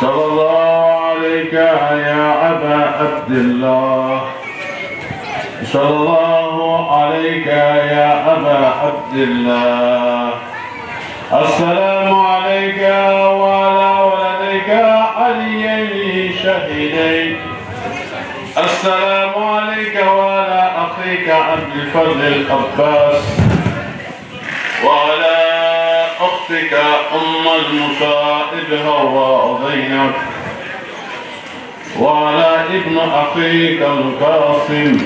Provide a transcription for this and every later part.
صلى الله عليك يا أبا عبد الله صلى الله عليك يا أبا عبد الله السلام عليك وعلى ولديك عليين شهيدين السلام عليك وعلى أخيك عبد الفضل القباس وعلى أم المصائب هوى زينب وعلى ابن أخيك القاسم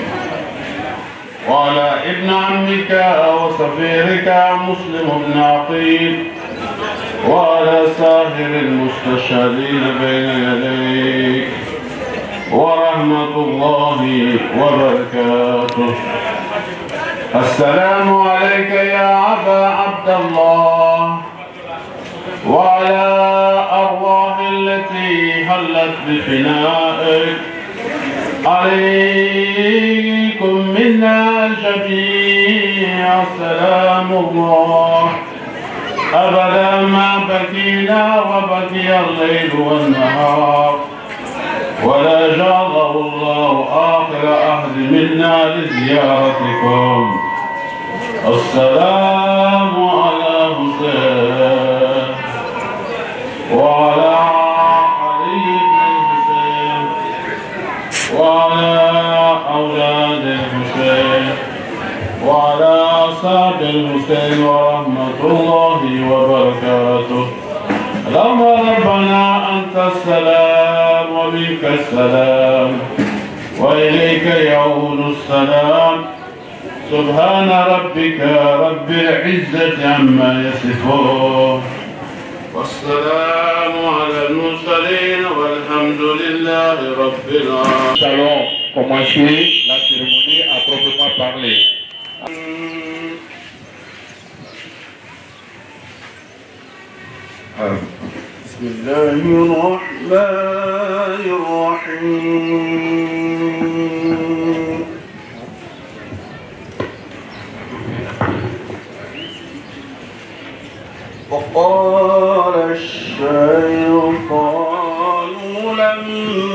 وعلى ابن عمك وسفيرك مسلم بن عقيل وعلى سائر المستشهدين بين يديك ورحمة الله وبركاته السلام عليك يا عبا عبد الله وعلى أرواح التي حلت بفنائك عليكم منا جميع سلام الله أبدا ما بكينا وبكي الليل والنهار ولا جاضه الله آخر أهل منا لزيارتكم السلام على حسين وعلى علي بن الحسين وعلى أولاد الحسين وعلى أصحاب الحسين ورحمة الله وبركاته اللهم ربنا أنت السلام وبك السلام وإليك يعود السلام سبحان ربك رب العزة عما يصفون والسلام على المرسلين والحمد لله رب العالمين. Nous allons commencer la cérémonie à proprement parler. بسم الله الرحمن الرحيم وقال فيقال لم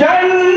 জান্ন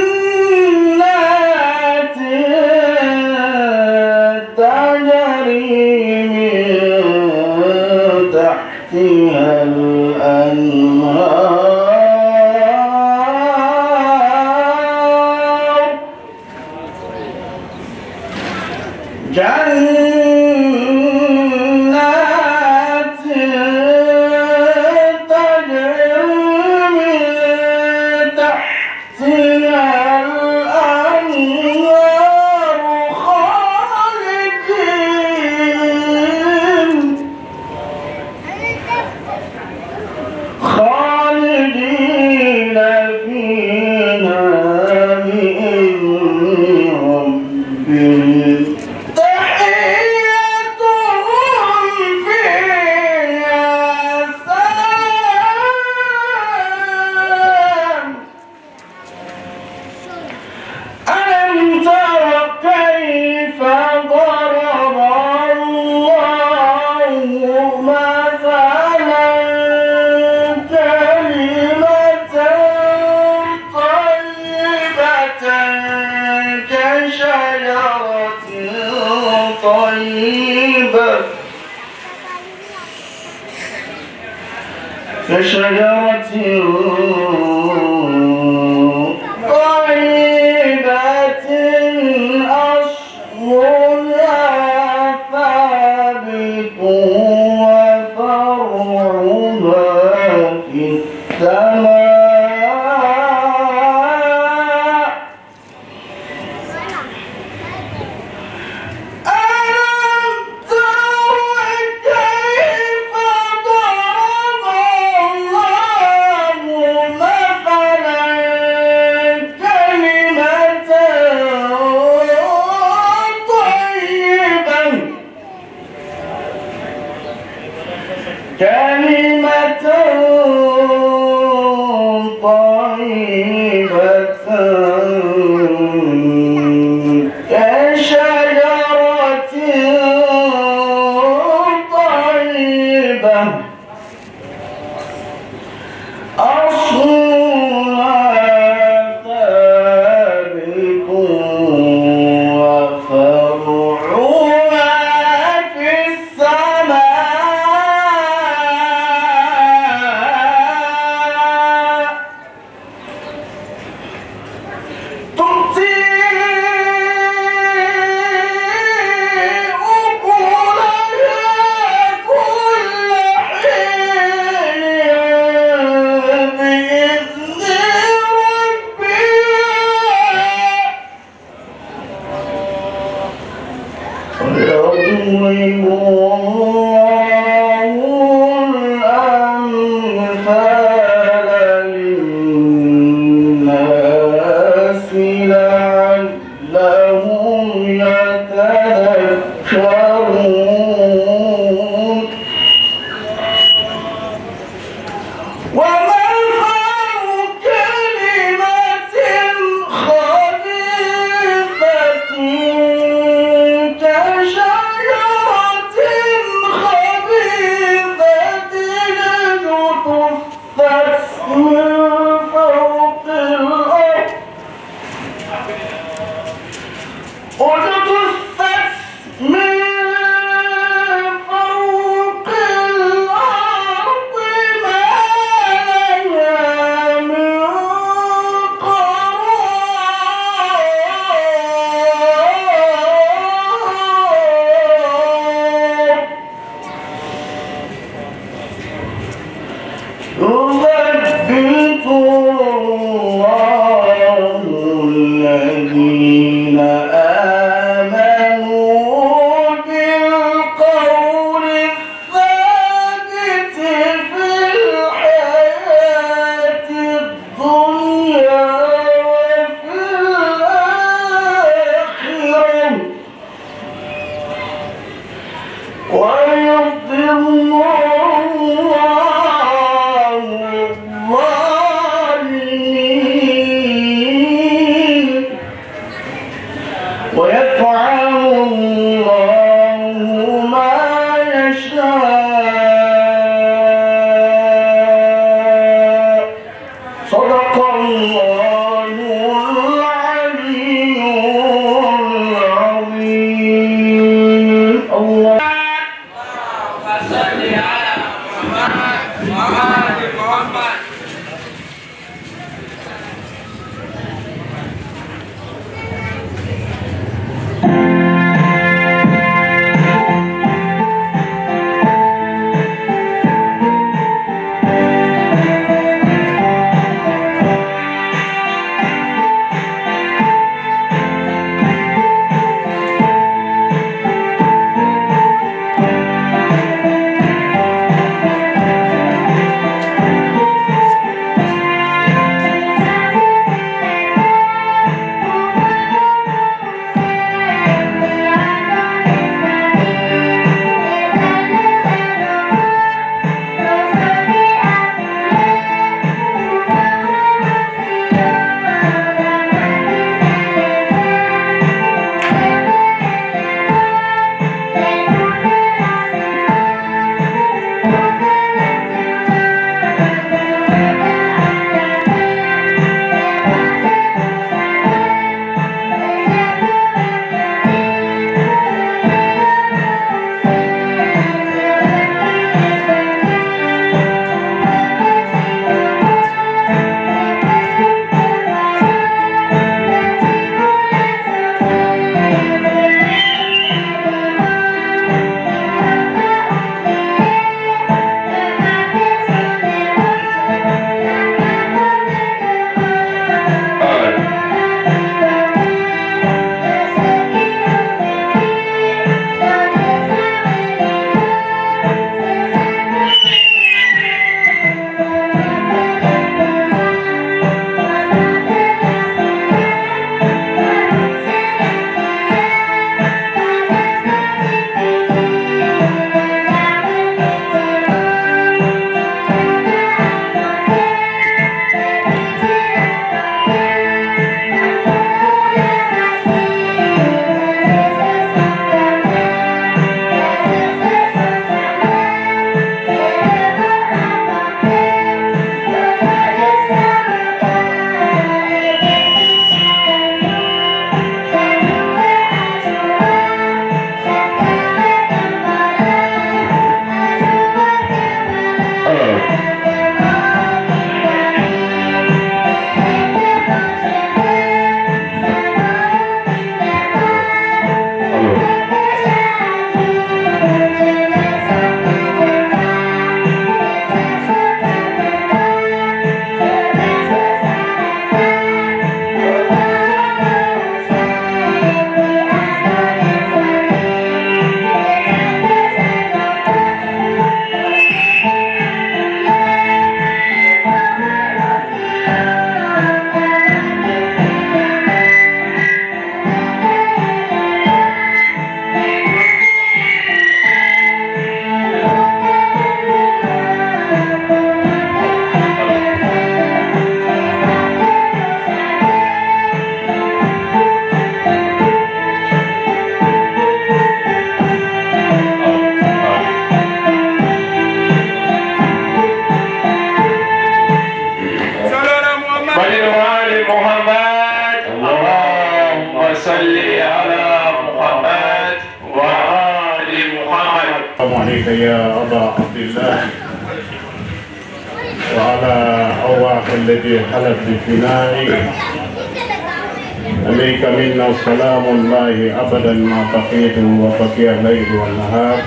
بقيتم وبقي الليل والنهار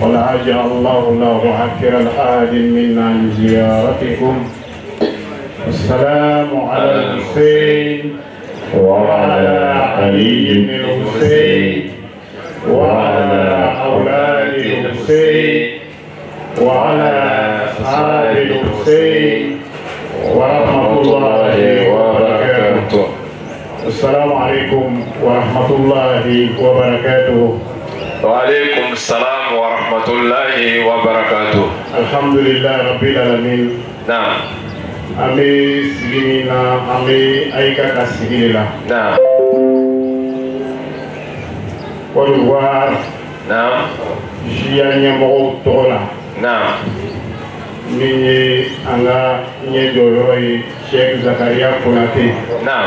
ولعجل الله لا معكر لأحد منا لزيارتكم زيارتكم السلام على الحسين وعلى علي بن الحسين warahmatullahi wabarakatuh. Waalaikum salam warahmatullahi wabarakatuh. Alhamdulillah rabbil alamin. Naam. An bɛ sigi min na an bɛ Ayika ka sigi de la. Naam. Côte d'Ivoire. Naam. Jiya ɲɛmɔgɔw tɔgɔ la. Naam. Min ye an ka ɲɛjɔyɔrɔ ye Sheikh Zakariya Konate. Naam.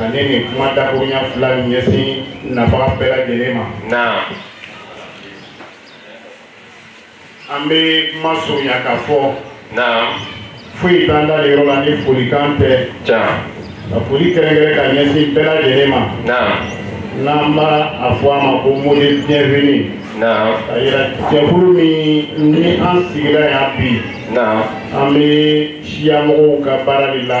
ale nin kuma dakuruya fila ɲɛsin nafaga bɛɛ lajɛlen ma nah. an be kuma surunya ka fɔ foyi t'an da le yɔrɔ la ni folikan tɛ ka foli kɛrɛnkɛrɛn ka ɲɛsin bɛɛ lajɛlen ma n'an b'a a fɔ a ma ko mode bienvenu ka yira jɛkulu min ni an sigira y'a bi an be siyamɔgɔw ka baara de la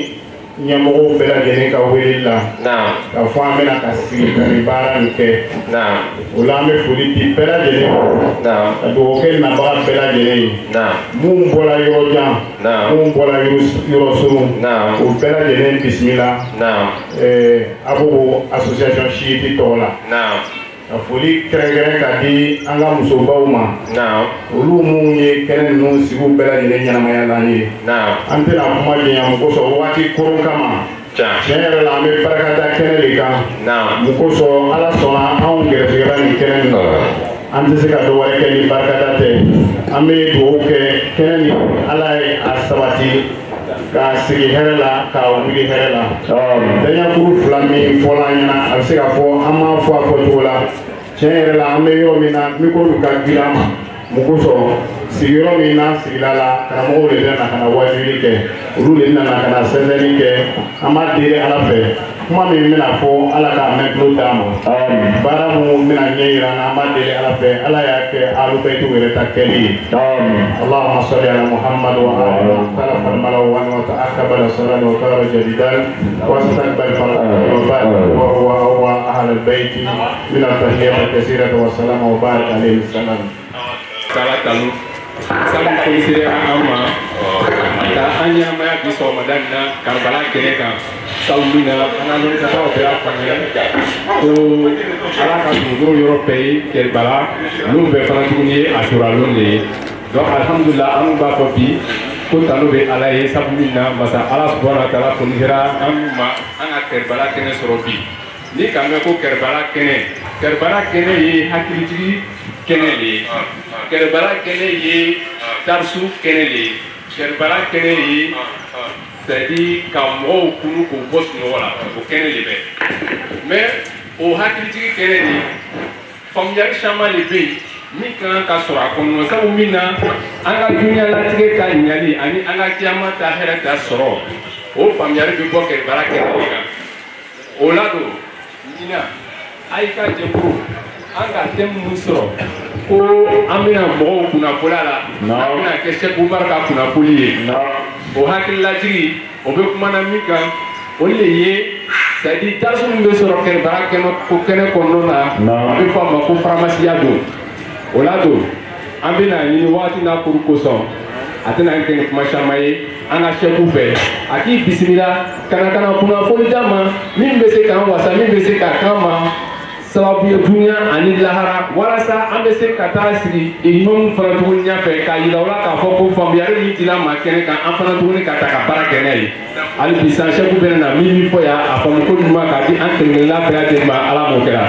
ɲɛmɔgɔw bɛɛ lajɛlen ka wele la k'a fɔ an bɛna ka sigi ka nin baara nin kɛ o la an bɛ foli di bɛɛ lajɛlen ma ka dugawu kɛ nabaga bɛɛ lajɛlen ye minnu bɔra yɔrɔjan minnu bɔra yɔrɔsurun o bɛɛ lajɛlen bisimila abobo association siyiti tɔgɔ la ka foli kɛrɛnkɛrɛn ka di an ka musobaw ma olu minnu ye kɛnɛ ninnu sigi bɛɛ lajɛlen ɲɛnamaya la an ye an tɛna kuma jɛya mun kosɔn waati koron kama tiɲɛ yɛrɛ la an bɛ barakada kɛnɛ le kan mun kosɔn ala sɔnna anw gɛrɛsɛgɛra nin kɛnɛ nin an tɛ se ka dɔ wɛrɛ kɛ ni barakada tɛ an bɛ dugawu kɛ kɛnɛ nin ala ye a sabati k'a sigi hɛrɛ la k'a wuli hɛrɛ la daɲakuru fila min fɔla an ɲɛna a bɛ se ka fɔ an m'a fɔ a tiɲɛ yɛrɛ la an bɛ yɔrɔ min na micro dun ka girin an ma mun kosɔn sigiyɔrɔ min n'an sigila la karamɔgɔw de bɛ na ka na wajuli kɛ olu de nana ka na sɛnsɛnni kɛ an b'a deli ala fɛ kuma min bɛna fɔ ala k'a mɛn tulo d'a ma baara minnu bɛna ɲɛ yira an na an b'a deli ala fɛ ala y'a kɛ alubɛti yɛrɛ ta kɛli ye allahumma ala wa wa wa ta akabala wa wa wa wa wa salama wa salam kala kalu sabu ko an ma an ɲɛnamaya bi sɔgɔmada in na karibala kɛnɛ kan Taormina, un'annualità propria to ala ka dugukolo yɔrɔ bɛɛ ye kɛrɛbala n'u bɛɛ fana tuguni ye a suralon de ye donc alihamudulila an b'a fɔ bi ko tanu bɛ ala ye sabu min na masa ala subahana taala kɔni kɛra an ma an ka kɛrɛbala kɛnɛ sɔrɔ bi ni ka mɛn ko kɛrɛbala kɛnɛ kɛrɛbala kɛnɛ ye hakilitigi kɛnɛ de ye kɛrɛbala kɛnɛ ye tarisu kɛnɛ de ye kɛrɛbala kɛnɛ ye c'est-à-dire ka mɔgɔw kunu k'u bɔ sunɔgɔ la o kɛnɛ de bɛ mɛ o hakilitigi kɛnɛ de faamuyali caman de bɛ yen min ka kan ka sɔrɔ a kɔnɔ sabu min na an ka dunuya latigɛ ka ɲali ani an ka kiyama ta hɛrɛ ta sɔrɔ o faamuyali bɛ bɔ kɛ baara kɛnɛ de kan o la don ɲinan a y'i ka jɛkulu an ka thème mun sɔrɔ ko an bɛna mɔgɔw kunnafɔla la an bɛna kɛ sɛkubar ka kunnafoli ye o hakililajigi o bɛ kuma na min kan o le ye sadi darasi min bɛ sɔrɔ kɛnɛbara kɛnɛ ko kɛnɛ kɔnɔna na a bɛ fɔ a ma ko faramasiya don o la don an bɛna ɲini wagati n'a kuru kosɔn a tɛna kɛ ni kuma caman ye an ka sɛku fɛ a k'i bisimila ka na ka na kunnafoli d'an ma min bɛ se k'an wasa min bɛ se k'a kan ma. sababu ye ya dunuya ani lahara walasa an bɛ ya, se ka taa sigi ɲɔgɔn fana tuguni ɲɛfɛ k'a yira u la k'a fɔ ko faamuyali min dila maa kɛnɛ kan an fana tuguni ka ta ka baara kɛ n'a ye hali bi san sɛku bɛ na min bɛ fɔ yan a faamu ko ɲuman k'a di an kelen-kelenna bɛɛ lajɛlen ma ala m'o kɛra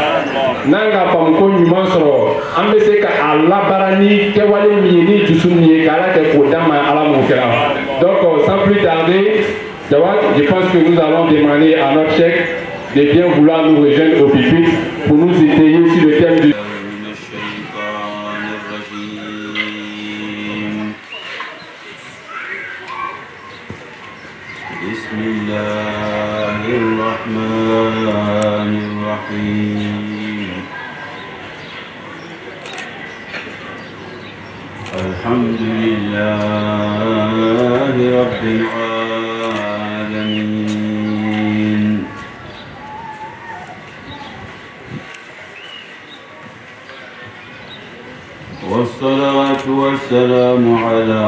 n'an ka faamu ko ɲuman sɔrɔ an bɛ se ka a labaara ni kɛwale min ye ni dusu min ye k'ala kɛ k'o d'a ma ala m'o kɛra donc sans plus tarder je pense que nous allons demander à notre chef et bien vouloir nous rejoindre au pipi pour nous éteindre sur le thème du... Alhamdoulilah Rabbi Alhamdoulilah والسلام على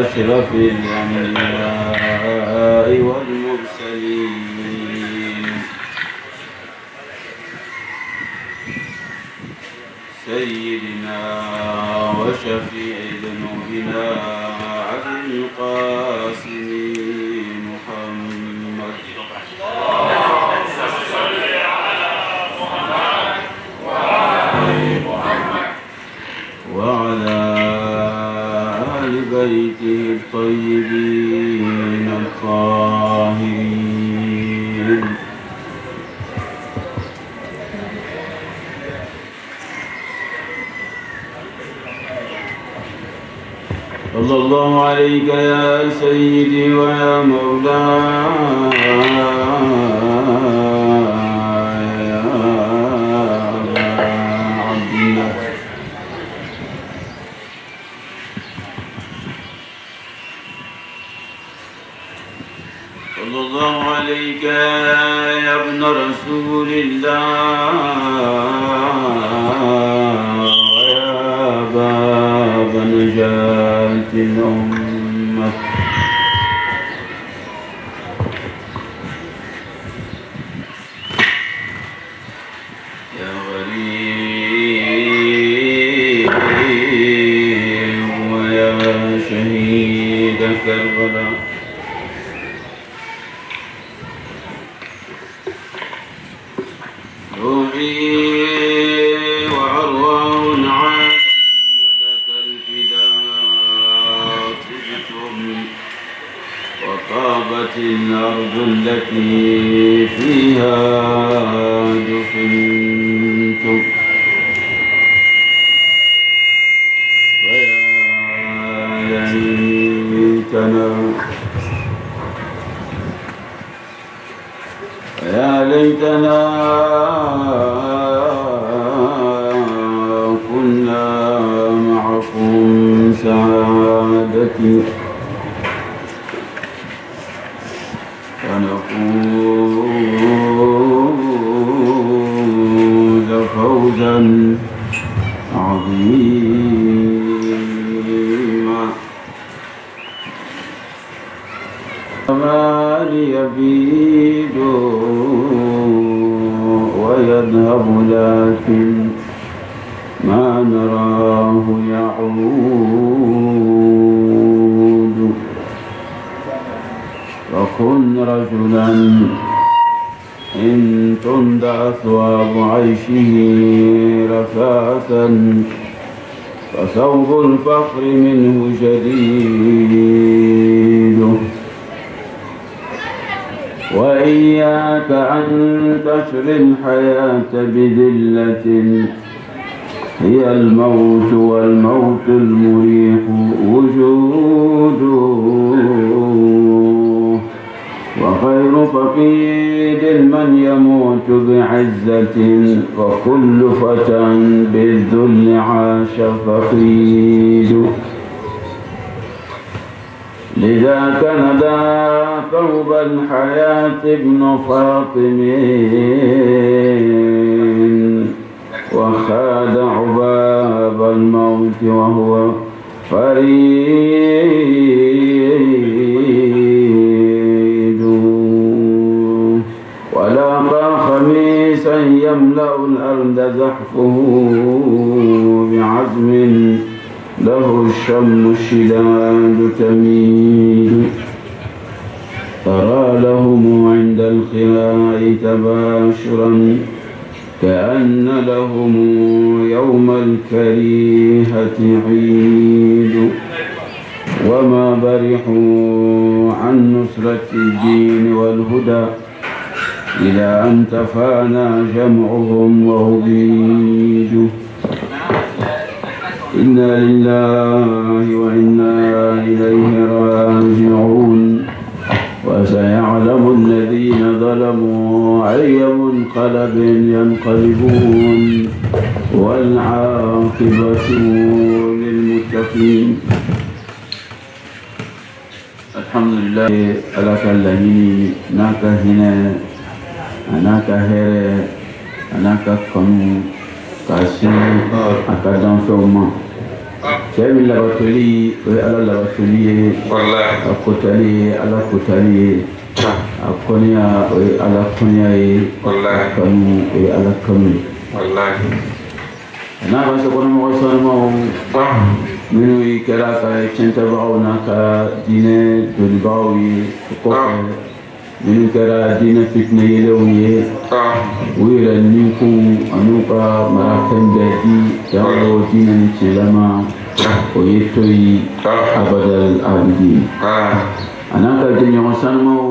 أشرف الأنبياء والمرسلين سيدنا وشفيع ذنوبنا عبد القاسم بيته الطيبين الطاهرين صلى الله عليك يا سيدي ويا مولاي صلى الله عليك يا ابن رسول الله يا باب نجاة الأمة لك أن تشري الحياة بذلة هي الموت والموت المريح وجوده وخير فقيد من يموت بعزة وكل فتى بالذل عاش فقيد لذا تندى ثوب الحياة ابن فاطم وخاد عباب الموت وهو فريد ولاقى خميسا يملأ الأرض زحفه بعزم له الشم الشداد تميد ترى لهم عند الخلاء تباشرا كأن لهم يوم الكريهة عيد وما برحوا عن نصرة الدين والهدى إلى أن تفانى جمعهم وهديجه إنا لله وإنا إليه راجعون وسيعلم الذين ظلموا أي منقلب ينقلبون والعاقبة للمتقين الحمد لله لك الذي ناك هنا أناك هنا أناك كنو كاسي أكادام آه. فيومان cɛ min labatoli o ye ala labatoli ye a kotali ye ala kotali ye a kɔniya eh, o ye ala kɔniya ye a kanu o ye eh, ala kanu ye n'a ka sokɔnɔmɔgɔ sanumaw minnu kɛra ka tiɲɛtabagaw n'a ka diinɛ donibagaw ye o kɔfɛ minnu kɛra diinɛ fitinɛ yelenw ye u yɛrɛ ninkuw an'u ka marafɛn bɛɛ di jango diinɛ ni tiɲɛlama Oyetoyi ah. Abadal Abidi a n'a ka jɛɲɔgɔn sanumaw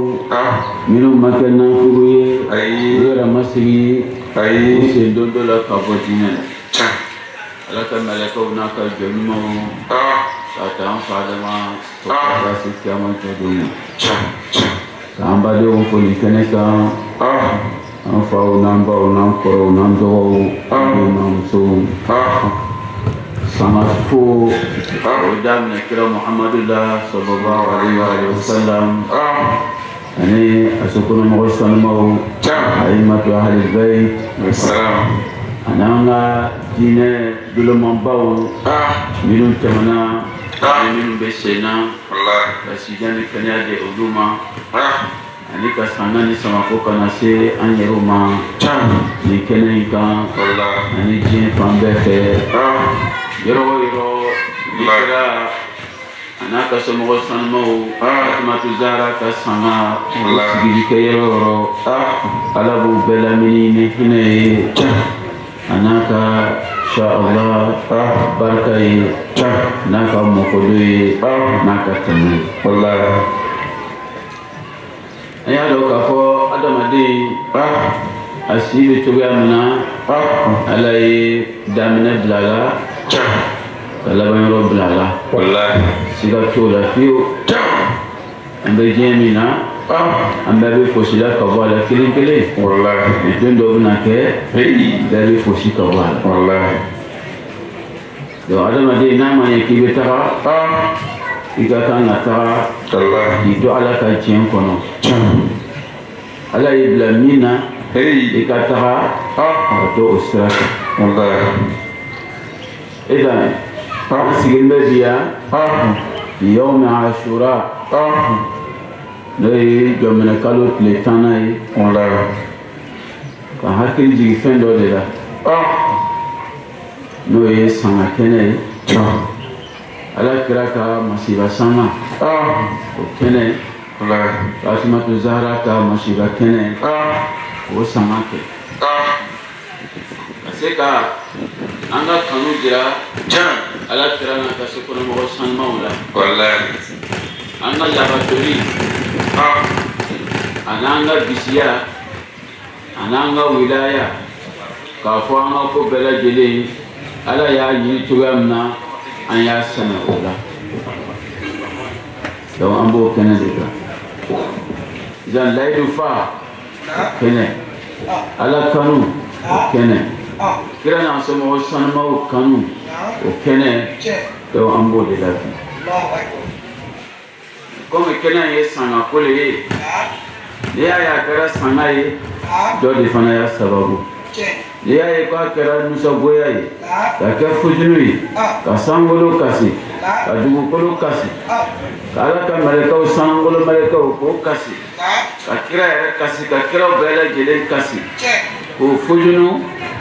minnu ma ah. kɛ nanfuru ye u yɛrɛ ma sigi ye u sen don dɔ la ka bɔ dinɛ la ala ka mɛlɛkɛw n'a ka jɔ ɲumanw ka taa an fa dama fo ka taa se kiyama jɔdon ma k'an badenw fo kɛnɛ kan an ah. faw n'an baw n'an kɔrɔw n'an dɔgɔw n'an musow فمرفوع ودام نكرم محمد الله صلى الله عليه وسلم يعني أسكن مغسل الموت أئمة أهل البيت والسلام أنا أنا دينا دول منبو منهم تمنا منهم بسنا بس جاني كان يدي أدوما ani ka san naani samako kana se an yɛrɛw ma nin kɛnɛ in kan ani diɲɛ fan bɛɛ fɛ yɔrɔ o yɔrɔ n'i a n'a ka somɔgɔ sanumaw fatumatu ah. zara ka sama sigili kɛ yɔrɔ o yɔrɔ ah. ala b'u bɛɛ lamini ni hinɛ ye a n'a ka inshallah barika ye n'a ka mɔkɔdo ye ah. n'a ka tɛmɛ ye. an y'a dɔn k'a fɔ adamaden a si bɛ cogoya min na ala ye daminɛ bila a la. ka laban yɔrɔ bila a la siga t'o la fiyewu an bɛ diɲɛ min na an bɛɛ bɛ fosi la ka bɔ a la kelen kelen mɛ don dɔ bɛna kɛ bɛɛ bɛ fosi ka bɔ a la donc adamaden n'a ma ɲɛ k'i bɛ taga i ka kan ka taga k'i to ala ka tiɲɛ kɔnɔ ala y'i bila min na i ka taga ka to o sira kan. إذن طقس كلمة يوم عاشوراء لي jọmọnà kálọ̀ tilẹ̀ tán náà yìí kún lára ka hakili jigin fɛn dɔ de la n'o ye sanga kɛnɛ ye ala kira ka masiba sanga o se ka an ka kanu jira jan ala kira n'a ka se kɔnɔmɔgɔ sanumaw la walayi an ka yafatoli a n'an ka bisiya a n'an ka wilaya k'a fɔ an ka ko bɛɛ lajɛlen ala y'a yiri cogoya min na an y'a sɛnɛ o la donc an b'o kɛnɛ de kan zan layidu fa kɛnɛ ala kanu kɛnɛ Ah. kira n'a somɔgɔ sanumaw kanu ah. o kɛnɛ dɔw an b'o de la bi komi kɛnɛ ye sanga ko le ye n'i ah. y'a ye a kɛra sanga ye dɔ de fana y'a sababu n'i y'a ye k'a kɛra nusagoya ye ka kɛ fujulu ye ka sankolo kasi ka dugukolo kasi ka ala ka mɛlɛkaw sankolo mɛlɛkaw k'o kasi ka kira yɛrɛ kasi ka kiraw bɛɛ lajɛlen kasi k'o fujunu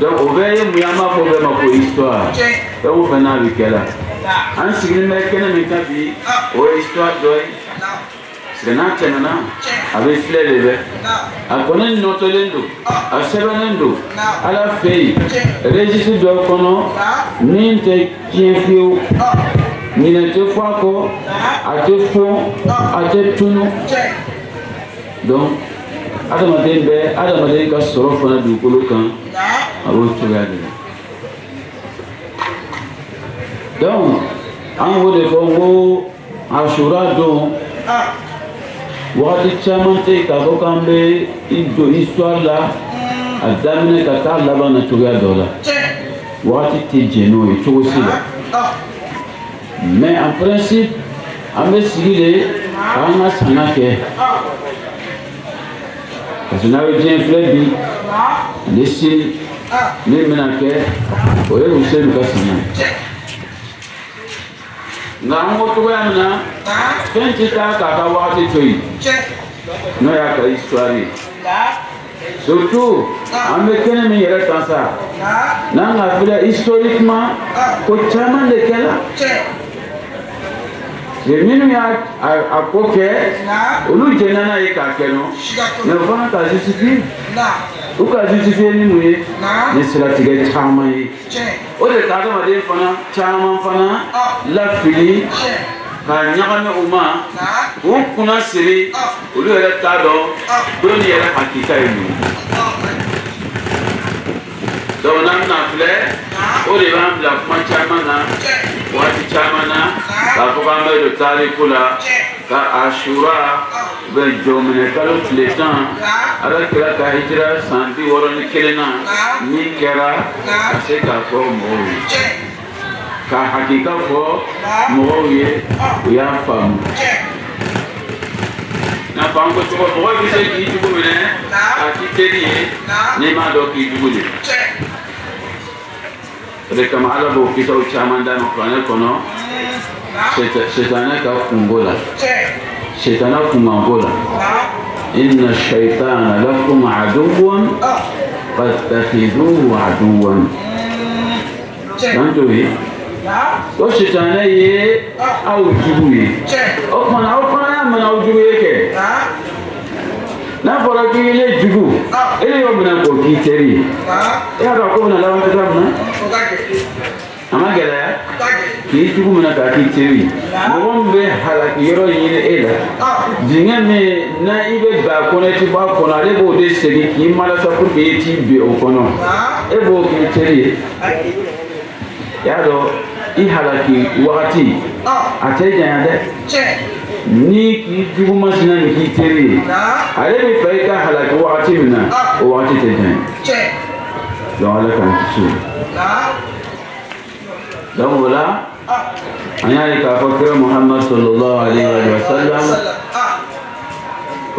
donc o bɛɛ ye mun ye an b'a fɔ o bɛɛ ma ko histoire donc o fana bɛ kɛ la an sigilen bɛ kɛnɛ min kan bi o ye histoire dɔ ye parce n'a tɛmɛna a bɛ filɛ de dɛ a kɔni nɔtɔlen don a sɛbɛnnen don ala fɛ yen registre dɔ kɔnɔ min tɛ tiɲɛ fiyewu ɲinɛ tɛ fɔ a kɔ a tɛ fɔn a tɛ tunu donc adamaden bɛɛ adamaden ka sɔrɔ fana dugukolo kan a b'o cogoya de la donc an b'o de fɔ n ko asura don wagati caman tɛ yen k'a fɔ k'an bɛ i don histoire la a daminɛ ka taa laban na cogoya dɔ la wagati tɛ jɛn n'o ye cogo si la mais en principe an bɛ sigi de k'an ka sanga kɛ. parce que n'aw ye diɲɛ filɛ bi ani sini min bɛna kɛ o ye muso in ka sama ye nka an ko cogoya min na fɛn tɛ taa k'a ka wagati to yen n'o y'a ka histoire ye surtout an bɛ kɛnɛ min yɛrɛ kan sa n'an ka filɛ historiquement ko caman de kɛra. ye minnu y'a a ko kɛ olu jɛnna n'a ye k'a kɛ nɔ mɛ o fana k'a justifie u k'a justifie ni mun ye ni siratigɛ caman ye o de ka adamaden fana caman fana lafili k'a ɲagami u ma k'u kunna siri olu yɛrɛ t'a dɔn don ni yɛrɛ hakika ye mun ye dɔnku n'an bɛna filɛ o de b'an bila kuma caman na. wathi camana k'a fɔ k'an bɛ don taariku ka ashura u bɛ kalu kalo tile tan ala kira ka hijira san bi wɔɔrɔ ni kelen na min kɛra ka se k'a ka hakika fɔ mɔgɔw ye u y'a n'a famu an ko cogo mɔgɔ k'i jugu minɛ a t'i teri ye n'i m'a dɔn k'i jugu de. rekam ala b'o kitaw caman d'a ma kuranɛ kɔnɔ sitanɛ ka kungo la sitanɛ kunkanko la inna shaitana lakum aduwan fattahiduhu aduwan dan to ye o sitanɛ ye aw jugu ye o tuma na aw fana y'a minɛ aw jugu ye kɛ n'a fɔra k'i ye jugu e y'o minɛ k'o k'i teri ye e y'a dɔn ko bɛna laban cogoya min na a ma gɛlɛya k'i jugu minɛ k'a k'i teri ye mɔgɔ min bɛ halaki yɔrɔ ɲini e la dingɛ min n'a i bɛ ba a kɔnɔ i ti bɔ a kɔnɔ ale b'o de segin k'i malasa pour que i t'i bin o kɔnɔ e b'o k'i teri ye i y'a dɔn i halaki wagati a tɛ janya dɛ. نيكي جوجو ما شنا نيكي يعني تيري هلا مي فايكا هلا كوا عتي منا كوا آه. عتي تنتين لا هلا كان تشو لا آه. أنا يك يعني أفكر محمد صلى الله عليه آه. وسلم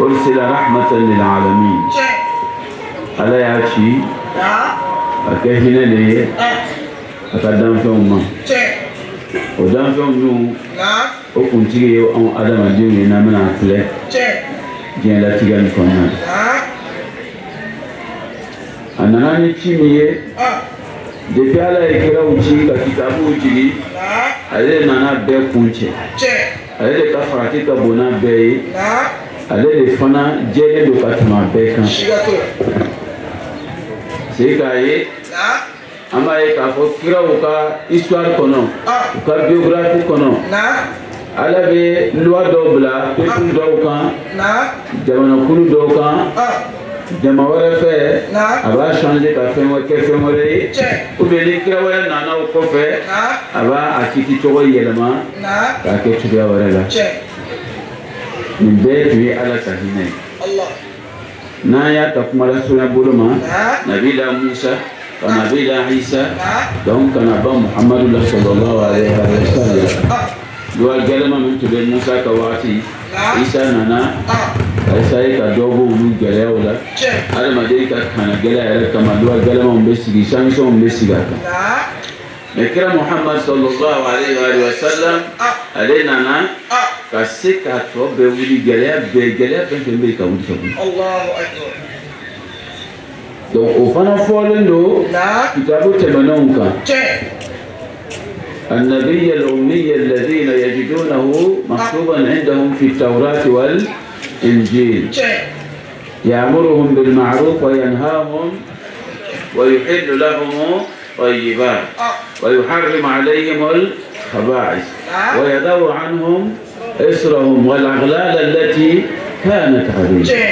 أرسل رحمة للعالمين هلا يا شي أكهنا لي أقدم في o kuntigi ye anw adamadenw ye n'an bɛna filɛ diɲɛlatigɛ nin kɔnɔna na a nana ni ci min ye depi ala ye kiraw ci ka kitabuw jigi ale de nana bɛɛ kun cɛ ale de ka farati ka bon n'a bɛɛ ye ale de fana jɛlen don ka tɛmɛ a bɛɛ kan se k'a ye an b'a ye k'a fɔ kiraw ka histoire kɔnɔ u ka biographie kɔnɔ ala bɛ luwa dɔw bila pepulu dɔw kan jamanakulu dɔw kan jama wɛrɛ fɛ a b'a change ka fɛn wɛrɛ kɛ fɛn wɛrɛ ye ou bien ni kira wɛrɛ nana o kɔfɛ a b'a a kiti cogo yɛlɛma k'a kɛ cogoya wɛrɛ la nin bɛɛ tun ye ala ka hinɛ ye n'an y'a ta kuma lasurunya bolo ma la musa ka la isa donc ka na ba muhammadu la sɔlɔlɔ alayhi wa sallam. duwa gɛlɛma min tun bɛ musa ka wagati isa nana ka isaye ka dɔ bɔ olu gɛlɛyaw la adamaden ka kana gɛlɛya yɛrɛ kama duwa gɛlɛmaw bɛ sigi sansɔnw bɛ sigi a kan mɛ kira muhammad sallallahu alaihi wa sallam ale nana ka se k'a tɔ bɛɛ wuli gɛlɛya bɛɛ gɛlɛya fɛn fɛn bɛ yen ka wuli ka wuli donc o fana fɔlen don kitabu tɛmɛnenw kan النبي الأمي الذين يجدونه مكتوبا عندهم في التوراة والإنجيل يأمرهم بالمعروف وينهاهم ويحل لهم الطيبات ويحرم عليهم الخبائث ويدور عنهم إسرهم والأغلال التي كانت عليهم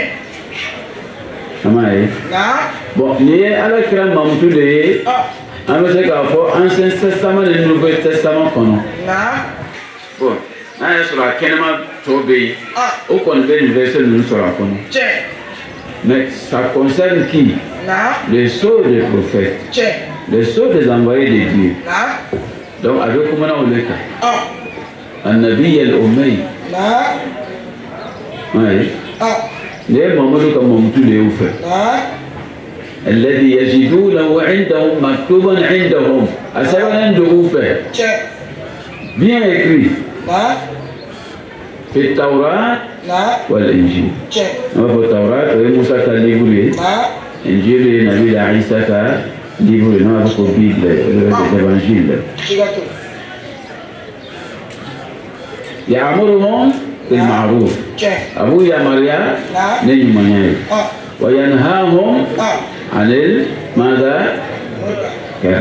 أما إيه؟ نعم بقني على كلام ممتلئ Ah mais chaque fois, ancien testament et nouveau testament qu'on a. Là. Bon. Ah sur la qu'elle est mort tombé. Ah. Au conseil universel nous sur la qu'on a. Chez. Mais ça concerne qui? Non. Les sauve des prophètes. Chez. Les sauve des envoyés de Dieu. Non. Donc avec comment on le dit? Ah. Un navire le omey. Non. Oui. Ah. Les mamans de comme vous tous les oufais. Là. الذي يجدونه عندهم مكتوبا عندهم أسوأ اوفه بيان اكري في التوراة والإنجيل. ما في التوراة طيب، موسى كالليبولي. إيه؟ إنجيل نبي عيسى ليقولي إيه؟ ما في الإنجيل. يأمرهم بالمعروف. أبويا مريم نجم آه. وينهاهم آه. anil madha क्या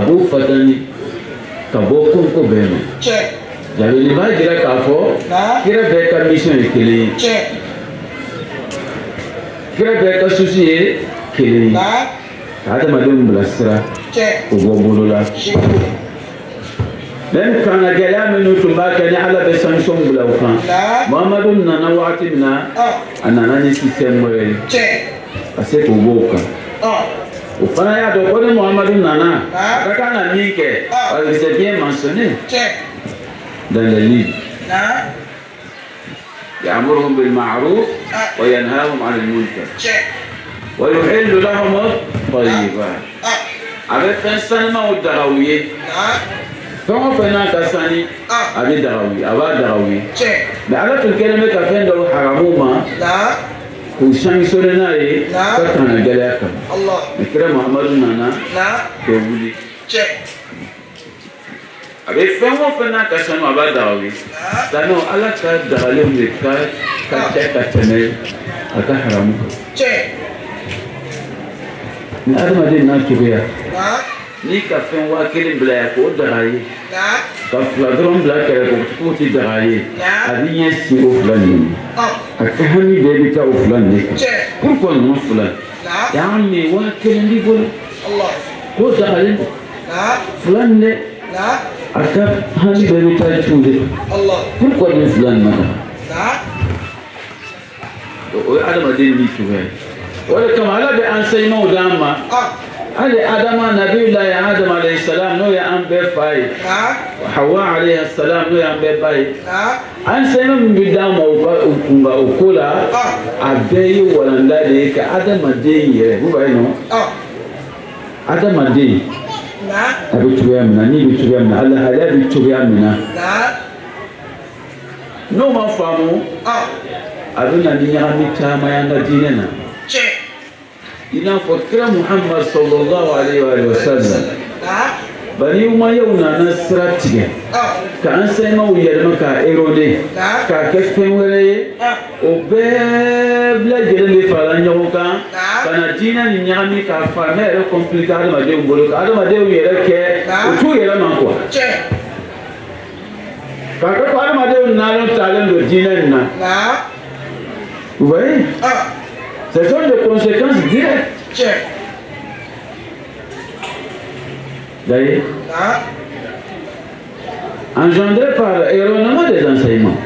abu fatani kabokum ko bema jadi lima jira kafo kira beka mission ikili kira beka susi ikili hata madum belasra ubobulula den kana gɛlɛya minnu tun b'a kɛ ni ala bɛ sanction bila o kan muhamadu nana wagati min na a nana ni système wɛrɛ ye ase tobo kan. o fana y'a dɔn ko ni muhamadu nana a ka يأمرهم بالمعروف وينهاهم عن المنكر ويحل لهم الطيبات أبي فنسان ما الدغوية فما فنان كساني أبي دغوي أبا دغوي بأعلى الكلمة كفين دلو حرموما وشان يسولنا اي كتنا جلاكم الله الكرام محمد نانا نعم تقولي تشيك ابي فهمو فنا كسان ابا داوي لانو الا كا دغاليم لكا كتشا كتنه اتا حرامو تشيك نعم ادم ادي نعم كبير نعم ni kafɛn waa kelen bila yan k'o daga ye ka fila dɔrɔn bila kɛrɛfɛ k'o tɛ daga ye a bɛ ɲɛ sin o fila ninnu a ka hami bɛɛ bɛ taa o fila ninnu kan pourquoi ninnu fila y'a mɛn waa kelen b'i bolo k'o dagalen don fila nin dɛ a ka hami bɛɛ bɛ taa cun de pourquoi nin fila nin ma daga o ye adamaden ni cogoya ye o de kama ala bɛ enseignement d'an ma. hali adama nabiyulayi adam alayhi salam n'o ye an bɛɛ fa ye hawa alayhi salam n'o y'an bɛɛ ba ye an sɛbɛn min bɛ d'an ma u ka u kun ka o ko la a bɛɛ ye walanda de ye ka adamaden yɛrɛ k'u b'a ye nɔ adamaden a bɛ cogoya min na ni bɛ cogoya min na alahalaya bɛ cogoya min na n'o ma faamu a bɛ na ni ɲagami caman y'an ka diinɛ na ina fotkira muhammad sallallahu alaihi wa sallam bani umayya na na sira tigɛ ka an sayimaw yɛlɛma ka erode ah. k'a kɛ fɛn wɛrɛ ye ah. o bɛɛ bila lajɛlen de farala ɲɔgɔn kan ah. ka na diinɛ nin ɲagami k'a faamɛ yɛrɛ kɔnpilite adamadenw bolo ka adamadenw yɛrɛ kɛ u t'u yɛrɛ ma kuwa k'a kɛ ko adamadenw nalen talen don diinɛ nin na vous Ce sont des conséquences directes. D'ailleurs, ah. engendrées par l'erreur des enseignements.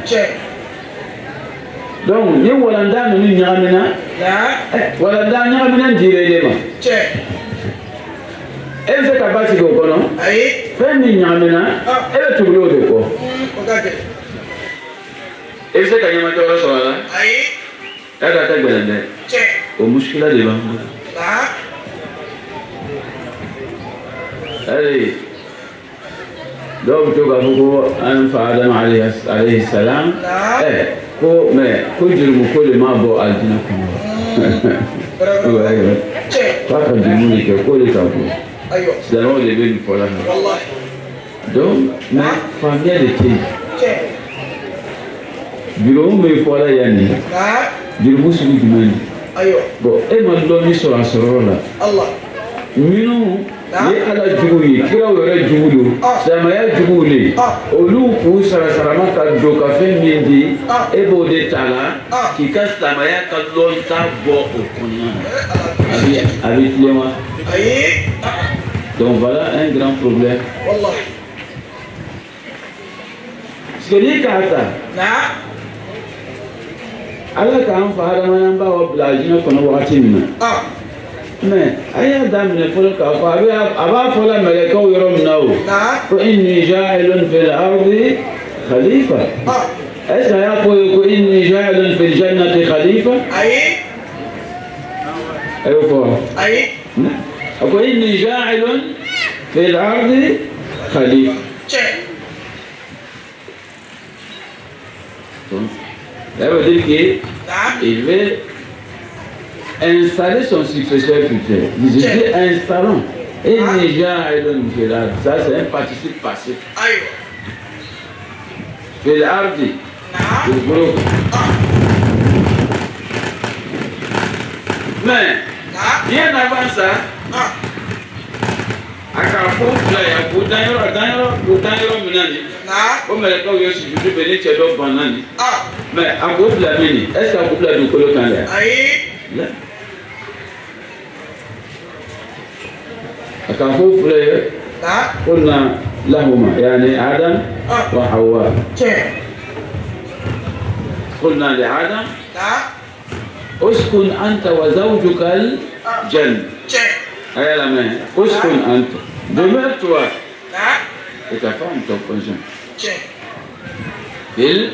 Donc, ni Walanda ni Nyaramina, eh, Walanda Nyaramina dirait ma. Elle fait capable de faire non Femme Nyamena elle est toujours de quoi Elle qu'elle est ma un oui. قاعد هتقبل الناس والمشكله دي بقى نعم أي لو بتوقع فوق أنفع آدم عليه عليه السلام نعم إيه هو ما كجرم كل ما بو أدنكم أيوه فقدموني كل كفو أيوه سنو اللي بين فلان والله دوم ما فهمي التين بيقوم بيقولا يعني نعم jelimu sugu jumɛn ni bɔn e ma dɔɔnin sɔrɔ e a sɔrɔyɔrɔ la minnu ye ala juguw ye kiraw yɛrɛ jugu don silamɛya juguw de olu k'u sarasarama ka don ka fɛn min di e b'o de ta la k'i ka silamɛya ka lɔnta bɔ o kɔnɔna na e, a bɛ tilen wa donc voilà un grand problème. Parce k'a ta. ala k'an fa hadamadama wa bila jinɛ kɔnɔ wagati min na mɛ a y'a daminɛ fɔlɔ k'a fɔ a b'a fɔla mɛlɛkɛw yɔrɔ min na o ko inni jailun fil ardi khalifa est ce que a y'a fɔ ye ko inni jailun fil jannati khalifa ayi a y'o fɔ ayi a ko inni jailun fil ardi khalifa cɛ Ça veut dire qu'il veut installer son successeur futur. Il un installant. Et déjà, ça c'est un participe passif. le Mais, bien avant ça, à Carrefour, il y a un o mɛlɛ kaw ye sujudu bɛ ni cɛ dɔ banna ni mɛ a k'o bila min ni est ce que a k'o bila dugukolo kan dɛ. ayi. a kan fɔ fila ye. ko na lahuma yaani adam wa hawa. قلنا لعدم اسكن انت وزوجك الجنه هيا لما اسكن انت demeure-toi et ta femme ton conjoint شاكر بال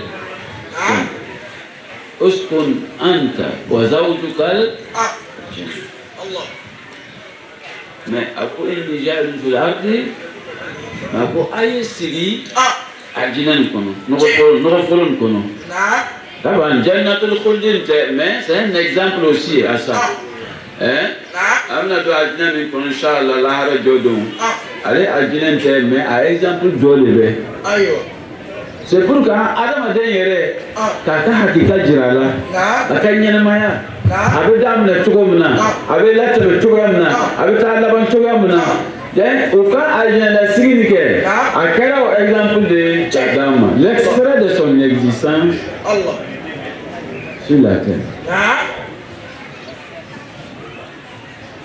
اسكن انت وزوجك ال الله ما اقول اني جالس في الارض ما اقول اي سري الجنان كنو نغفر نغفر كنو نعم طبعا جنة الخلد انت ما سي ان اكزامبل اوسي اصلا ɛɛ ah. a bɛna don alijinɛ min kɔnɔ inshala lahara jɔ don ale alijinɛ tɛ mɛ a exemple jɔ de bɛ c'est pour que adamaden yɛrɛ k'a ka hakika jira a la a ka ɲɛnɛmaya a bɛ daminɛ cogo min na a bɛ latɛmɛ cogoya min na a bɛ taa laban cogoya min na donc o ka alijinɛlasigi nin kɛ a kɛra o exemple de k'a d'a ma l'extrait de son existence sur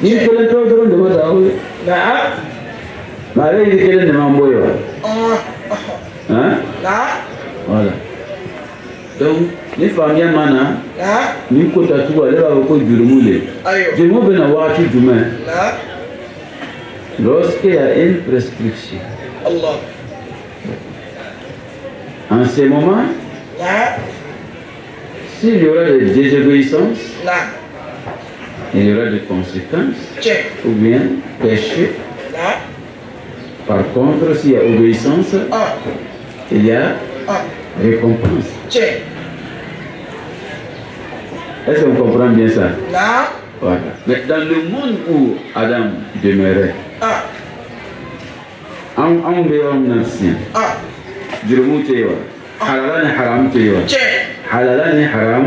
ni kelen pewu dɔrɔn de b'o ta koyi. naa. nka ale yiri kelen de man bɔ yen wa. ɔn. naa. wala donc ni faamuya ma na. naa. nin ko tacogo ale b'a fɔ ko jurumu le. ayiwa jurumu y a Allah. en ce moment. naa. s'il y aura des désobéissances. il y aura des conséquences, ou bien péché. Par contre, s'il y a obéissance, il y a récompense. Est-ce qu'on comprend bien ça Voilà. Mais dans le monde où Adam demeurait, on an un ancien. min na sisan jurumu tɛ yen wa haram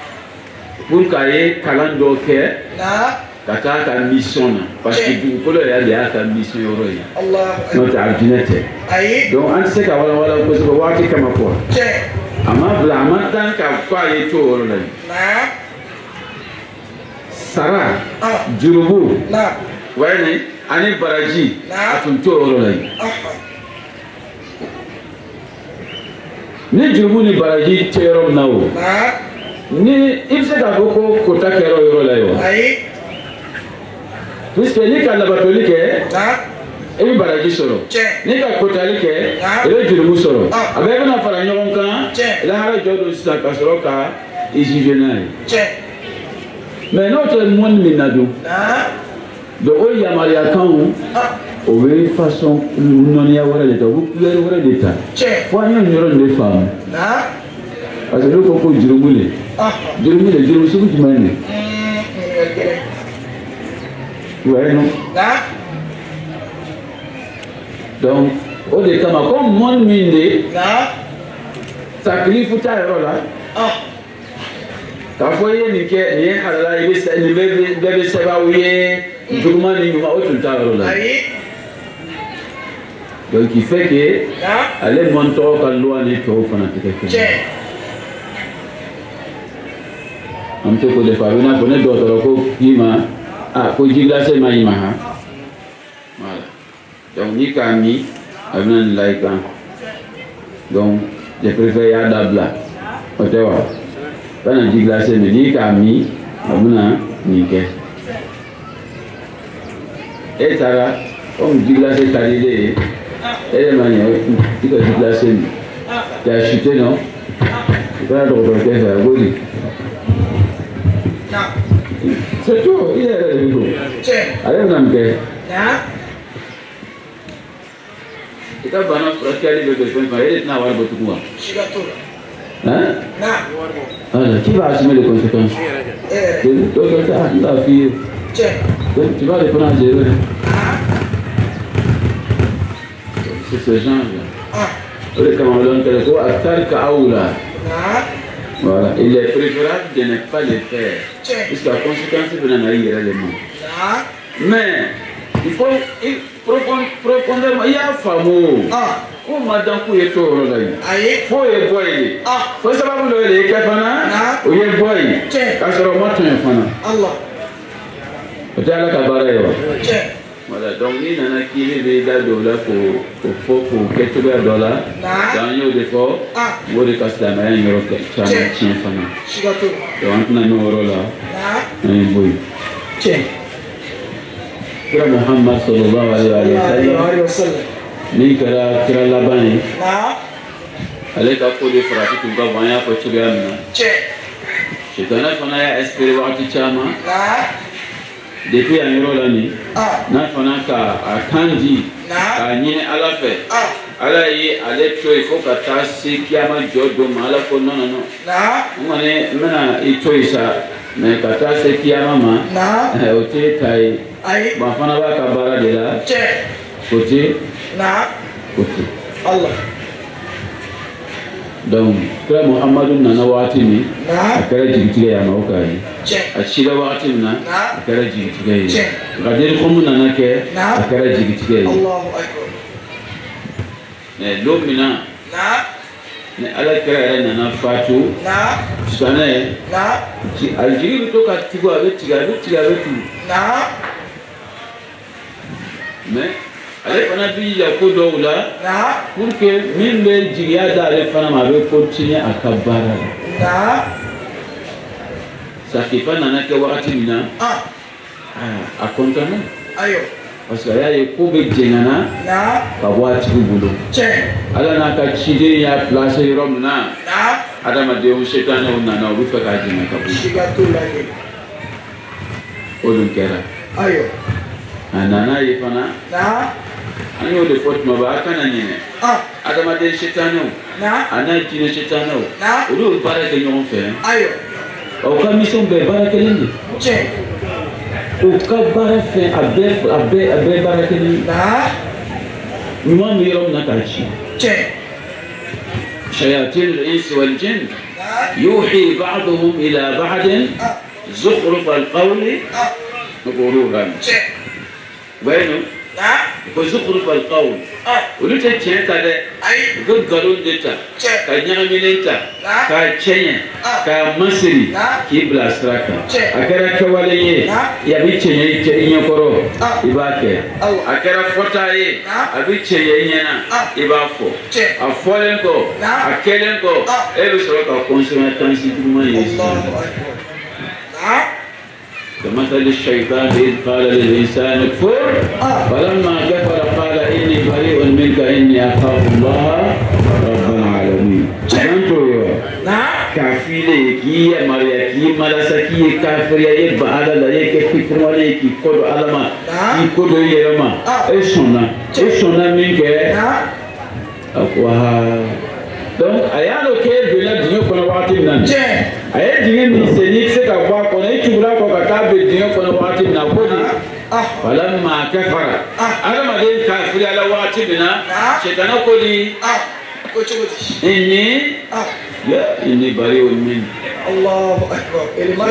pour k'a ye kalan dɔ kɛ ka taa ka mission na parce que dugukolo yɛrɛ de y'a ka mission yɔrɔ ye n'o tɛ a diinɛ tɛ donc an tɛ se ka walawala kosɛbɛ waati kama kuwa a ma bila a ma dan k'a fɔ a ye to o yɔrɔ la yen sara jurumu wɛrɛ ani baraji a tun to o yɔrɔ la yen. ni jurumu ni baraji tɛ yɔrɔ min na o ni i bɛ se k'a fɔ ko kota kɛra o yɔrɔ la ye wa. ayi. puisque n'i ka labatoli kɛ. E i bɛ baraji sɔrɔ. n'i ka kotali kɛ. i bɛ e jurumu sɔrɔ. Ah. a bɛɛ bɛna fara ɲɔgɔn kan. lahara jɔ don sisan ka e sɔrɔ ka i juge n'a ye. mɛ n'o tɛ mɔni min na dun. donc o yamaruya kanw. Ah. o bɛ façon nɔniya wɛrɛ de ta o bɛ couleur wɛrɛ de ta. fo an ye yɔrɔ in de faamu. parce que n'u ko ko jurumu de jurum yi la jurum sugu jumɛn de. wɛrɛ nu. donc o de kama ko mɔni min de. sakilifu t'a yɔrɔ la. k'a fɔ i ye nin kɛ nin ye ni i bɛ sɛ nin bɛɛ bɛ bɛɛ bɛ sɛbɛn aw ye juguman ni ɲuman o tun t'a yɔrɔ la. ayi. donc il fait que. ale mɔntɔgɔ ka luwa ni tɔw fana tɛ kɛ kelen amteko de fa a bɛ n'a fɔ ne dɔgɔtɔrɔ ko k'i ma a ko ji gilase ma ɲi ma ha voilà donc n'i k'a min a bɛ na nin layi kan donc je préfère y'a dabila o tɛ wa kana ji gilase min n'i k'a min a bɛ na nin kɛ e taara comme ji gilase ka di e ye e yɛrɛ ma ɲɛ i ka ji gilase min k'a sute nɔ i kana dɔgɔtɔrɔkɛ fɛ a C'est tout, il est le bidou. Allez, on a mis. Kita bana prakali be besoin ba ele na war botu kwa. Shigatura. Hein? Na. Ah, qui va assumer les conséquences? Eh. Donc ça, il a fait. Tiens. Donc tu vas les prendre gérer. C'est ce genre. Ah. ولكن ما لون كده هو أكثر كأولى. نعم. Voilà. Il est préférable de ne pas les faire. Puisque la conséquence vous venant à également. Mais, il faut il, profond, profondément, il y a famo. ko madan k'u ye to yɔrɔ la yen. ayi. f'o ye bɔ ye de. fo sababu dɔ de ye kɛ fana. o ye bɔ ye. k'a sɔrɔ o ma tɔɲɔ fana. o tɛ ala ka baara ye wa. la dɔnku n'i nana k'i bɛ b'i da don o la k'o o fɔ k'o kɛ cogoya dɔ la an y'o de fɔ o de ka silamɛya in yɔrɔ caman tiɲɛ fana dɔnku an tɛna ɲɔgɔn yɔrɔ la an ye bɔ yen. kira muhammad sallallahu alaihi wa sallam min kɛra kira laban ye ale ka ko de farati tun ka bon an y'a fɔ cogoya min na sitana fana y'a ɛsipere wagati caman. depuis a yɔrɔ la nin ah. n'a fana ka a kan di k'a ɲini ala fɛ ala ye ale to yen fo ka taa se kiyama jɔ don ma ala ko nɔnɔ nɔ n kɔni n bɛna i to yen sa mɛ ka taa se kiyama ma eh, o tɛ ta ye wa fana b'a ka baara de la o tɛ o tɛ. donc kira muhamadu nana wagati min a kɛra jigitigɛ ye a ma o k'a ye a cira wagati min na a kɛra jigitigɛ ye nka delikomu nana kɛ a kɛra jigitigɛ ye don min na ni ala kira yɛrɛ nana fatu sitanɛ a jigi bɛ to ka tugu a bɛ tigɛ a bɛ tigɛ a bɛ tugu mais ale fana bi ya ko dɔw la pour que min bɛ jigiya da ale fana ma a bɛ continuer a ka baara la sakifa nana kɛ wagati min na a kɔntana parce que a y'a ye ko bɛ jɛngana ka bɔ a tigi bolo ala n'a ka ciden y'a place yɔrɔ min na adamadenw setanɛw nana u bɛ fɛ k'a jɛngɛ ka bɔ o dun kɛra a nana ye fana أنا ودي فوت ما بقى كان أنا آه هذا ما ده شيطانه نعم أنا كنا شيطانه نعم ولو بارك اليوم فين أيوه أو كم يسون ببارك ليني شيء o ka baara fɛn a bɛɛ a bɛɛ a bɛɛ baara kelen ye. ɲuman bɛ yɔrɔ min na k'a ci. cɛ. shayatin insi wal jin yuhi ba'duhum ila ba'din zukhruf al qawli. ne ko olu ka ɲi. cɛ. u bɛ yen nɔ. ko zukuru fal qawl olu tɛ tiɲɛ ta dɛ u bɛ de ta ka ɲagaminen ta k'a cɛɲɛ k'a masiri k'i bila sira kan a kɛra kɛwale ye a bi cɛɲɛ i ɲɛkɔrɔ i b'a kɛ a kɛra fɔta ye a bɛ cɛɲɛ i ɲɛna i b'a fɔ a fɔlen kɔ a kɛlen kɔ e bɛ sɔrɔ ka conséquence juguman ye. كمثل الشيطان إذ قال للإنسان اكفر فلما كفر قال إني بريء منك إني أخاف الله رب العالمين. أنت نعم كافي ليكي يا مريكي مالاسكي يا كافر يا يبا على ليكي في كواليكي كودو على ما نعم. كودو يا ما إيشونا آه. إيشونا منك نعم أقوى ها دونك أيا لو كيف بلاد يوكو waati min na a ye dingɛ min sen n'i tɛ se ka bɔ a kɔnɔ i tugura kɔ ka taa bɛn dingɛ kɔnɔ waati min na ko de wala maa kɛ fara adamaden ka firiya la waati min na sɛtana ko de ɛnni ɛnni bari o min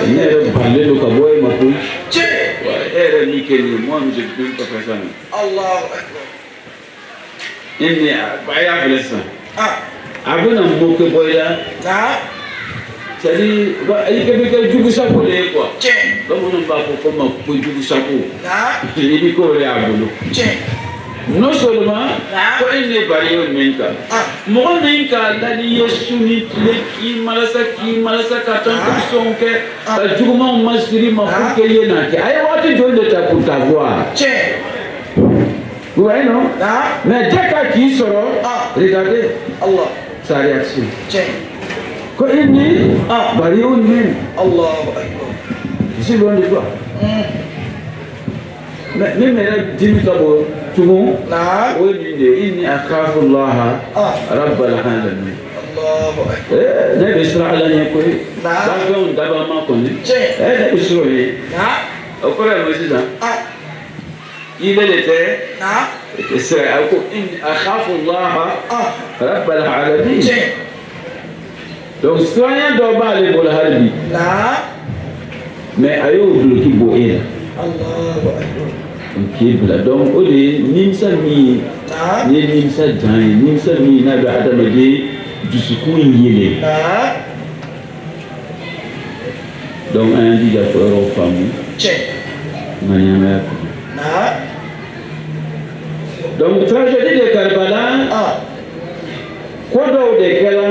ne yɛrɛ balen don ka bɔ e ma koyi e yɛrɛ min kɛ nin ye moi je suis pas personne ɛnni a y'a filɛ sisan a bɛna mɔ bɔ i la. Jadi ayi ke bika jugu sako le kwa. Tiens. Bamu ba ko ko ma ko jugu sako. nah ini kau le abulo. Tiens. Non seulement, ko ene bari yo menka. Mo ne ka la ni Yesu ni le ki malasa ki malasa ka tan ah. ko sonke. Ah. Ka masiri ma ah. ko ke ye ya waktu jual Ayi wati jo de ta pour ta voix. nah Vous voyez ah Mais Allah sa réaction. Tiens. فإني بريء منه الله أكبر سيبون لك مما يجب تبو تمو نعم ولي إني أخاف الله رب العالمين ne bɛ sɔrɔ ala ɲɛ koyi bafɛnw daba ma kɔni ɛ ne bɛ sɔrɔ ye o kɔrɔ ye mun sisan i bɛ de tɛ sɛ a ko a ka fɔ laha rabal alamin donc citoyen siranɲɛ dɔ b'ale bolo hali bi mais a y'o duloki bɔ e la k'i bila donc o de ye nimisa min ye ni ye nimisa jan ye nimisa min n'a bɛ adamaden dusukun yelen donc an y'an jija k'o yɔrɔw faamu nka ɲɛnamaya kɔnɔ donc tragédie de karibala Quoi dɔw de kɛra.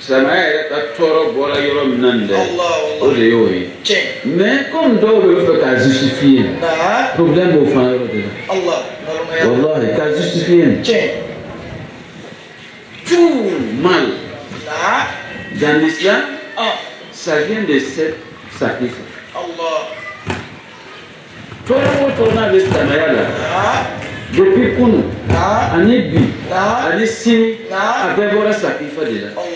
sama yɛrɛ ka bora bɔra yɔrɔ Allah. na nin dɛ o de y'o ye mais comme dɔw bɛ fɛ k'a justifier problème b'o fana yɔrɔ de la walahi k'a justifier tout mal dans l'islam ça vient de cette sacrifice Allah. o tɔɔrɔ n'a bɛ samaya la depuis kunu ani bi ani sini a bɛɛ bɔra de la.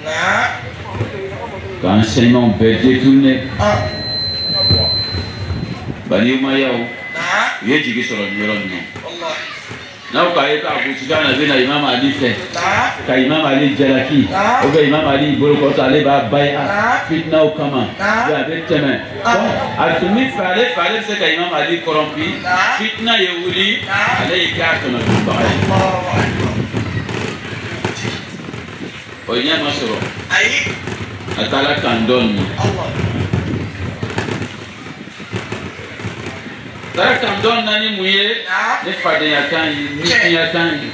L'enseignement bɛ détourné. Ah. Bani Umayaw u ah. ye jigi sɔrɔ nin yɔrɔ ninnu. N'aw k'a ye k'a Abu Sufyan na bɛ na Imam Ali fɛ ah. ka Imam Ali jalaki o bɛ Imam Ali bolokɔrɔta ale b'a ba ye a fitinaw kama bi a bɛ tɛmɛ a tun bɛ fɛ ale fɛ ale bɛ se ka Imam Ali kɔrɔnpi fitina ye wuli ale ye k'a tɔnɔ dunbaga ye. O ɲɛ ma sɔrɔ. Ayi a taara kan dɔɔni taara kan dɔɔni na ni mun ye ne fadenya kan ye ne tiɲɛ kan ye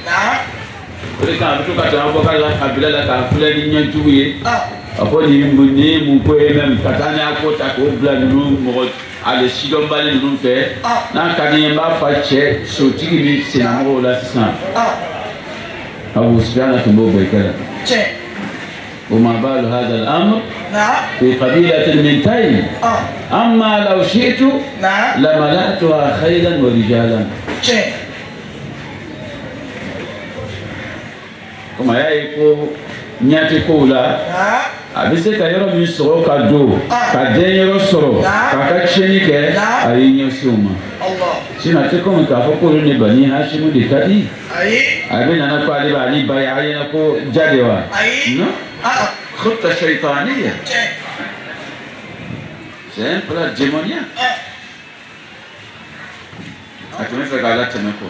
o de kan a bɛ to ka taa bɔ ka la kabila la k'a filɛ ni ɲɛjugu ye a fɔ nin mun nin ye mun ko ye mɛ ka taa n'a ko ta k'o bila ninnu mɔgɔ ale sidɔnbali ninnu fɛ n'a ka di n ye n b'a fa cɛ sotigi ni senamɔgɔw la sisan abu sufyan tun b'o bɔ i kɛra. وما بال هذا الامر نعم. في قبيله المنتين آه. اما لو شئت نعم. لملأتها خيلا ورجالا كما يقول نياتي كولا نعم. أبيزك أيها المسرو كدو آه. كدين يرسرو كاكشيني كا أيين يسوما الله سينا تكون كافكو لني بني هاشم دي تدي أي أبي نانا كوالي بني بيا أي نكو جاديوا أي نو خطة شيطانية سيمبل ديمونيا atumefika galata meko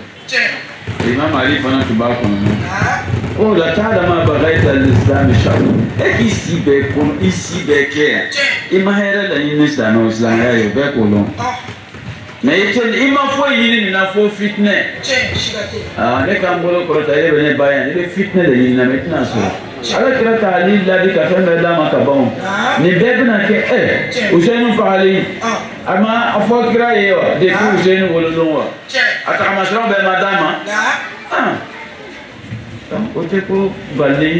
imam ali fana tun b'a kɔnɔ mɛ o la taa dama bagaita lisilamu sabu e k'i si bɛɛ kɔnɔ i si bɛɛ kɛ yan i ma hɛrɛ laɲini ni silamɛ o silamɛya ye o bɛɛ k'o dɔn mɛ i tɛ i ma foyi ɲini nin na fo fitinɛ aa ne k'an bolo kɔrɔta e bɛ ne ba yan i bɛ fitinɛ de ɲini na mɛ i tɛna sɔrɔ. ala kira ta ale ladi ka fɛn bɛɛ d'a ma ka ban o ah. nin bɛɛ bɛna kɛ ɛ usɛni fagalen ah. a ma a fɔ kira ye wa depi ah. usɛni wolodon wa a tagamasiraw bɛɛ ma d'a ma o tɛ ko balilen ye.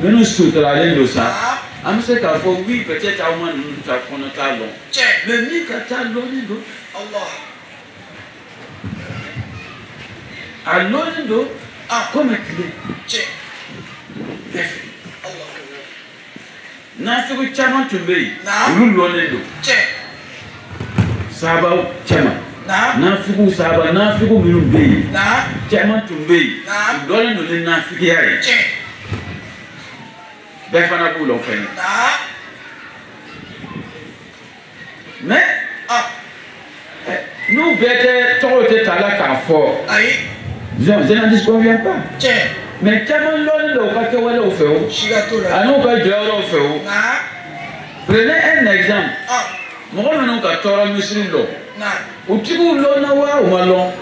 minnu suturalen don sa an bɛ se k'a fɔ oui peut-être aw ma ninnu ta kɔnɔ t'a lɔn mais min ka taa lɔnnen don a lɔnnen don komi tile nasugu caman tun bɛ yen olu lɔnnen don sabaw caman nafigiw saba nafigiw minnu bɛ yen caman tun bɛ yen u dɔnnen don ni nafigiya ye bɛɛ fana b'u lɔn fɛn ye mɛ n'u bɛɛ tɛ tɔgɔ tɛ ta la k'a fɔ journaliste convient pas mɛ caman lɔɔni dɔw ka kɛwalew fɛ o ani u ka jɔyɔrɔw fɛ o prenez un exemple Moi, mɔgɔ minnu ka tɔɔrɔ misiri lɔ u tigiw lɔnna wa u ma lɔn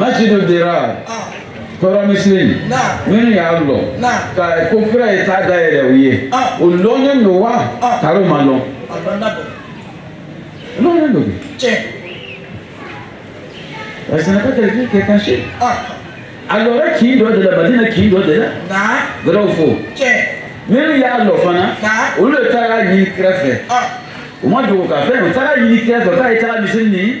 masjidu dirar kɔrɔ misiri minnu y'a lɔ ka ko kira ye taa da yɛrɛ u ye o lɔnnen don wa kari ma lɔn lɔnnen don parce que n'a tɛ k'i kɛ ka se a lɔra kin dɔ de la madina kin dɔ de la gɛrɛw fo minnu y'a lɔ fana olu de taara ɲini kira fɛ u ma dogo ka fɛn u taara ɲini kira fɛ k'a ye taara misiri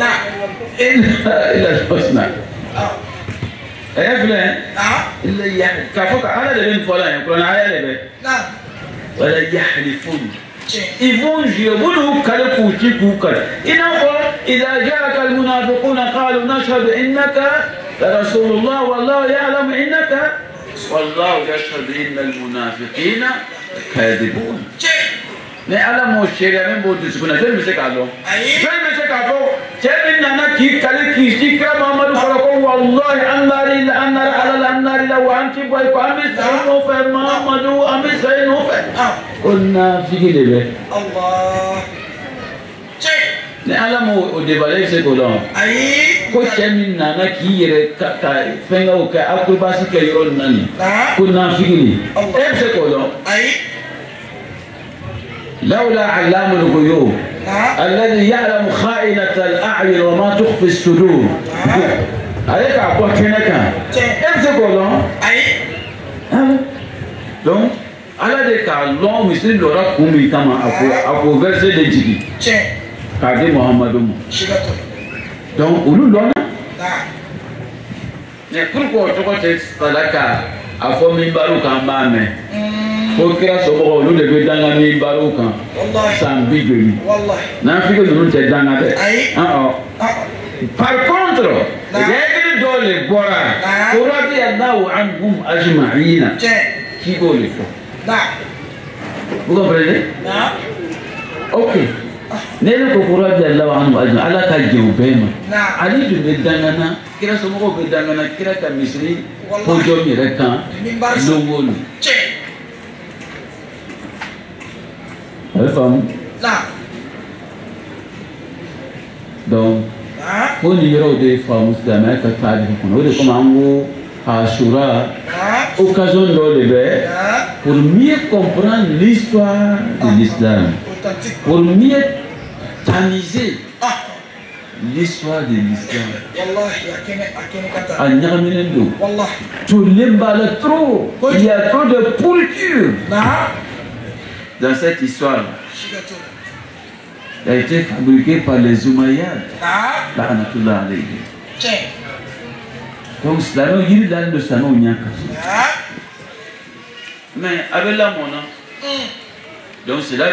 نعم الا الحسنى آه. يا فلان آه. نعم اللي كفوك يحلفون يقولوا كلكو تيكو كلا اذا جاءك المنافقون قالوا نشهد انك لرسول الله والله يعلم انك والله يشهد ان المنافقين كاذبون ni ala m'o seereya min b'o dusukun na jɔnni bɛ se k'a dɔn jɔnni bɛ se k'a fɔ cɛ min nana k'i kali k'i si kira mahamadu kɔrɔ ko walahi an nari la an nari ala la an nari la wa an ti bɔ i kɔ an bɛ sa i nɔfɛ mahamadu an bɛ sa i nɔfɛ ko naafigi de bɛ ni ala m'o o debale se k'o dɔn ayi ko cɛ min nana k'i yɛrɛ ka ka fɛngɛw kɛ a ko baasi kɛ yɔrɔ nin na nin ko naafigi de e bɛ se k'o dɔn ayi. لولا علام الغيوب الذي يعلم خائنة الأعين وما تخفي الصدور عليك أبو كنكا امسك والله أي donc ala de ka lɔn misiri lɔra kun min kama a ko a ko verset de jigin k'a di muhamadu ma donc olu lɔnna mais pour que o tɔgɔ tɛ sara ka a fɔ min baro kan b'a mɛn ko kira sɔgɔgɔ olu de bɛ danga ni baro kan san bi joli n'an fi ninnu tɛ danga dɛ par contre yɛrɛ dɔ le bɔra kora bi yan n'a wo an kun azuma yi na k'i b'o de fɔ o ka fɛrɛ dɛ ok ne yɛrɛ ko kora bi yan an kun azuma ala ka jɛn o bɛɛ ma ale tun bɛ danga na kira sɔgɔgɔw bɛ danga na kira ka misiri ko yɛrɛ kan lɔngo ni. Les femmes. donc. pour lire de femmes, silamɛya ka taa dugu kɔnɔ o de kama an ko occasion dɔ de bɛ pour mieux comprendre l'histoire de ah. l'islam pour mieux analyser ah. l'histoire de l'islam a ɲagaminen don tolen trop il y a trop de pourriture dans cette histoire a été fabriquée par les Umayyads. Ah. Donc, cela nous dit dans le salon Nyaka. Ah. Mais avec la monnaie, hum. donc c'est là